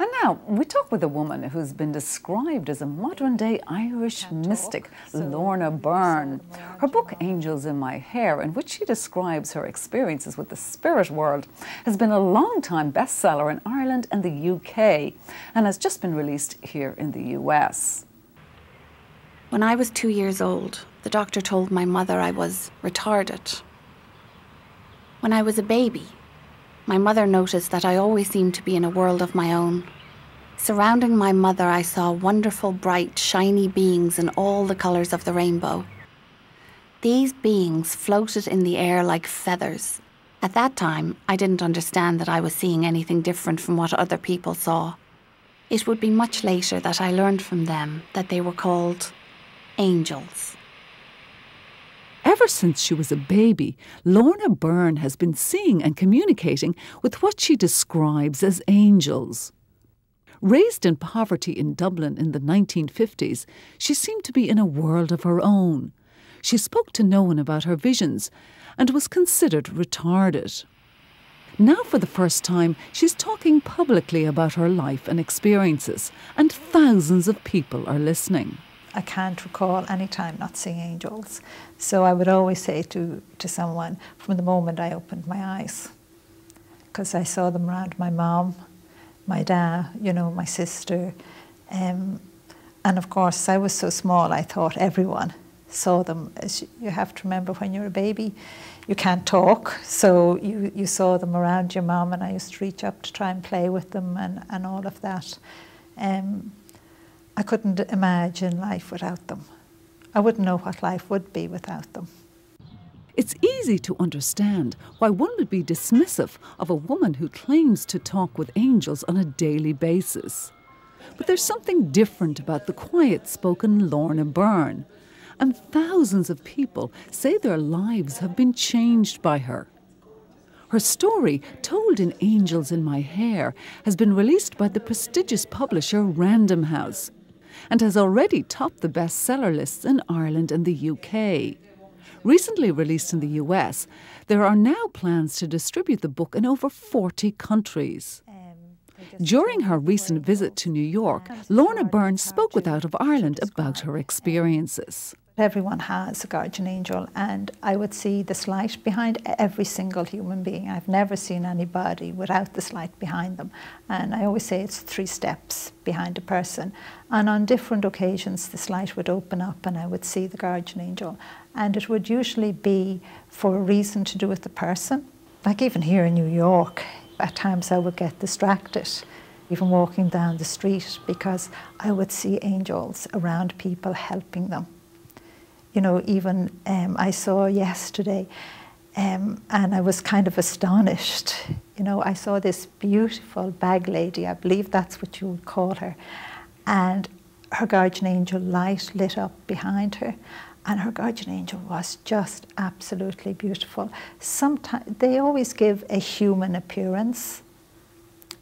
And now we talk with a woman who's been described as a modern day Irish mystic, talk, so Lorna Byrne. Her book, Angels in My Hair, in which she describes her experiences with the spirit world, has been a long time bestseller in Ireland and the UK and has just been released here in the US. When I was two years old, the doctor told my mother I was retarded. When I was a baby, my mother noticed that I always seemed to be in a world of my own. Surrounding my mother, I saw wonderful, bright, shiny beings in all the colours of the rainbow. These beings floated in the air like feathers. At that time, I didn't understand that I was seeing anything different from what other people saw. It would be much later that I learned from them that they were called angels. Ever since she was a baby, Lorna Byrne has been seeing and communicating with what she describes as angels. Raised in poverty in Dublin in the 1950s, she seemed to be in a world of her own. She spoke to no one about her visions and was considered retarded. Now, for the first time, she's talking publicly about her life and experiences, and thousands of people are listening. I can't recall any time not seeing angels. So I would always say to, to someone from the moment I opened my eyes, because I saw them around my mom, my dad, you know, my sister. Um, and of course, I was so small, I thought everyone saw them. As you have to remember when you're a baby, you can't talk, so you, you saw them around your mom, and I used to reach up to try and play with them and, and all of that. Um, I couldn't imagine life without them. I wouldn't know what life would be without them. It's easy to understand why one would be dismissive of a woman who claims to talk with angels on a daily basis. But there's something different about the quiet spoken Lorna Byrne, and thousands of people say their lives have been changed by her. Her story, told in Angels in My Hair, has been released by the prestigious publisher Random House and has already topped the bestseller lists in Ireland and the UK. Recently released in the US, there are now plans to distribute the book in over 40 countries. During her recent visit to New York, Lorna Byrne spoke with Out of Ireland about her experiences. Everyone has a guardian angel, and I would see this light behind every single human being. I've never seen anybody without this light behind them. And I always say it's three steps behind a person. And on different occasions, this light would open up, and I would see the guardian angel. And it would usually be for a reason to do with the person. Like even here in New York, at times I would get distracted even walking down the street because I would see angels around people helping them you know, even um, I saw yesterday, um, and I was kind of astonished. You know, I saw this beautiful bag lady, I believe that's what you would call her, and her guardian angel light lit up behind her, and her guardian angel was just absolutely beautiful. Sometimes they always give a human appearance.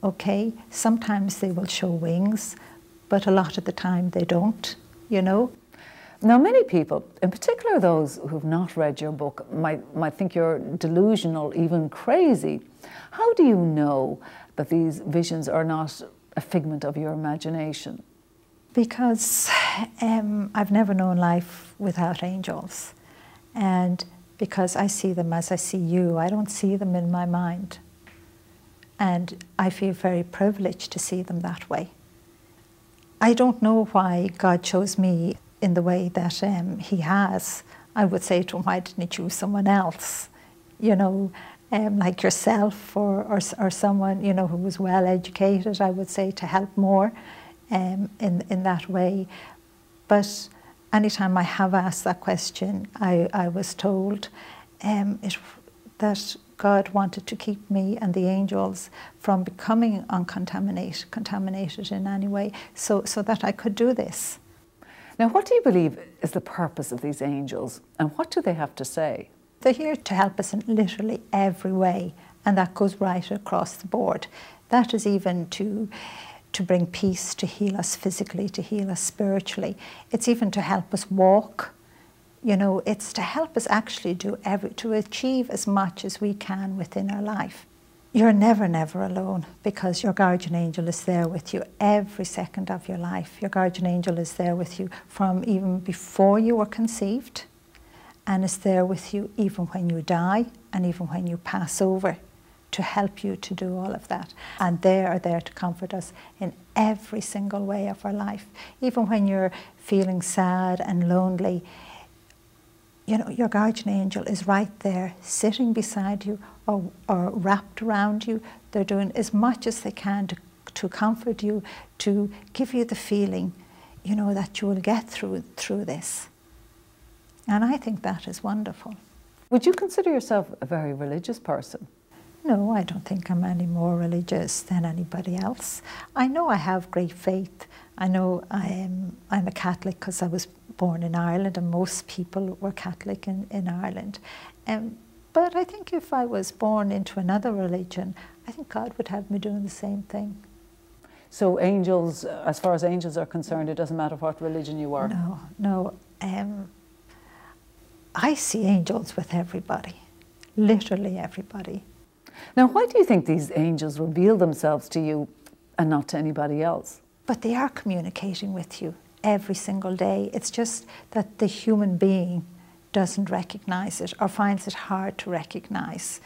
Okay, sometimes they will show wings, but a lot of the time they don't. You know. Now, many people, in particular those who've not read your book, might, might think you're delusional, even crazy. How do you know that these visions are not a figment of your imagination? Because um, I've never known life without angels. And because I see them as I see you, I don't see them in my mind. And I feel very privileged to see them that way. I don't know why God chose me in the way that um, he has, I would say to him, why didn't he choose someone else? You know, um, like yourself or, or, or someone, you know, who was well educated, I would say, to help more um, in, in that way. But anytime I have asked that question, I, I was told um, it, that God wanted to keep me and the angels from becoming uncontaminated, contaminated in any way, so, so that I could do this. Now, what do you believe is the purpose of these angels and what do they have to say? They're here to help us in literally every way, and that goes right across the board. That is even to to bring peace, to heal us physically, to heal us spiritually. It's even to help us walk. You know, it's to help us actually do every to achieve as much as we can within our life you're never, never alone because your guardian angel is there with you every second of your life. Your guardian angel is there with you from even before you were conceived and is there with you even when you die and even when you pass over to help you to do all of that. And they are there to comfort us in every single way of our life. Even when you're feeling sad and lonely, you know, your guardian angel is right there, sitting beside you or, or wrapped around you. They're doing as much as they can to, to comfort you, to give you the feeling, you know, that you will get through through this. And I think that is wonderful. Would you consider yourself a very religious person? No, I don't think I'm any more religious than anybody else. I know I have great faith. I know I'm, I'm a Catholic because I was born in Ireland and most people were Catholic in, in Ireland. Um, but I think if I was born into another religion, I think God would have me doing the same thing. So angels, as far as angels are concerned, it doesn't matter what religion you are? No, no. Um, I see angels with everybody, literally everybody. Now, why do you think these angels reveal themselves to you and not to anybody else? But they are communicating with you every single day. It's just that the human being doesn't recognize it or finds it hard to recognize.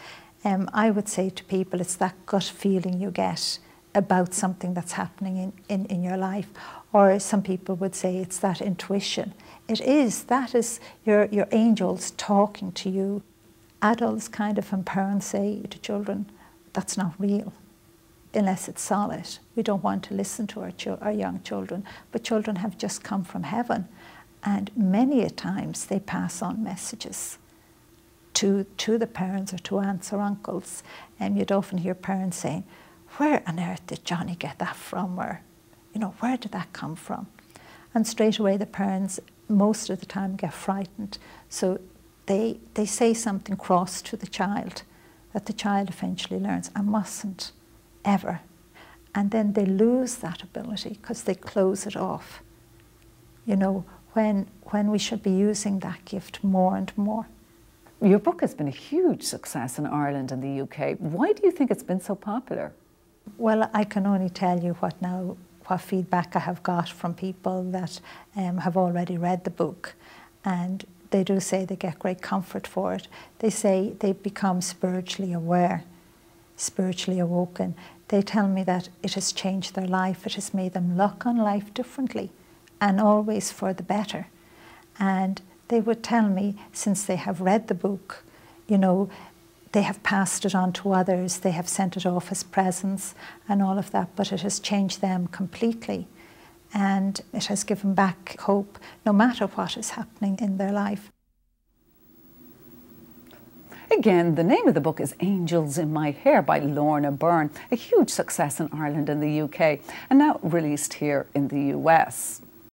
Um, I would say to people, it's that gut feeling you get about something that's happening in, in, in your life. Or some people would say it's that intuition. It is, that is your, your angels talking to you. Adults kind of and parents say to children, that's not real unless it's solid. We don't want to listen to our, our young children, but children have just come from heaven. And many a times they pass on messages to, to the parents or to aunts or uncles. And you'd often hear parents saying, where on earth did Johnny get that from? Or, you know, where did that come from? And straight away the parents, most of the time, get frightened. So they, they say something cross to the child that the child eventually learns, I mustn't ever. And then they lose that ability because they close it off. You know, when, when we should be using that gift more and more. Your book has been a huge success in Ireland and the UK. Why do you think it's been so popular? Well, I can only tell you what now, what feedback I have got from people that um, have already read the book, and they do say they get great comfort for it. They say they become spiritually aware, spiritually awoken. They tell me that it has changed their life, it has made them look on life differently, and always for the better. And they would tell me, since they have read the book, you know, they have passed it on to others, they have sent it off as presents and all of that, but it has changed them completely. And it has given back hope no matter what is happening in their life. Again, the name of the book is Angels in My Hair by Lorna Byrne, a huge success in Ireland and the UK, and now released here in the US.